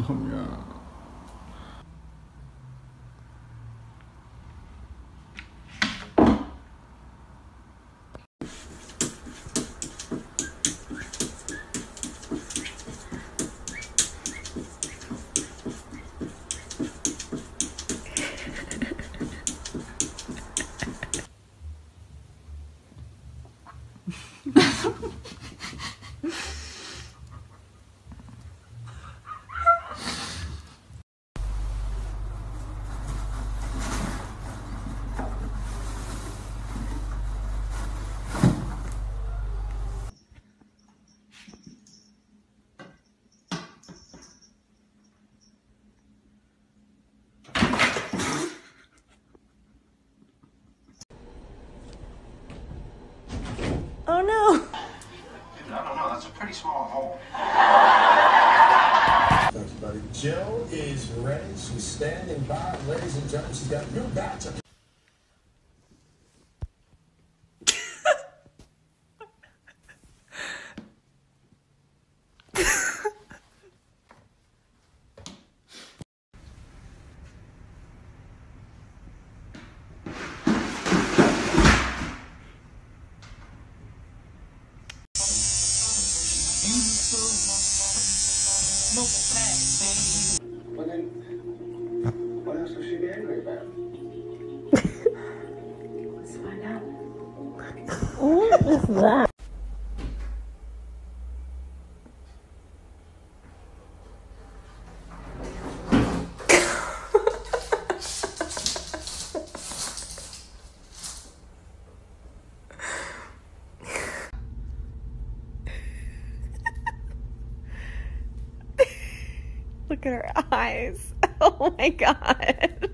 하며 Oh no. I don't know. That's a pretty small hole. Everybody, Jill is ready. She's standing by. Ladies and gentlemen, she's got new bats. Well, then, what else would she be angry about? Let's find out. What is that? Look at her eyes. Oh my God.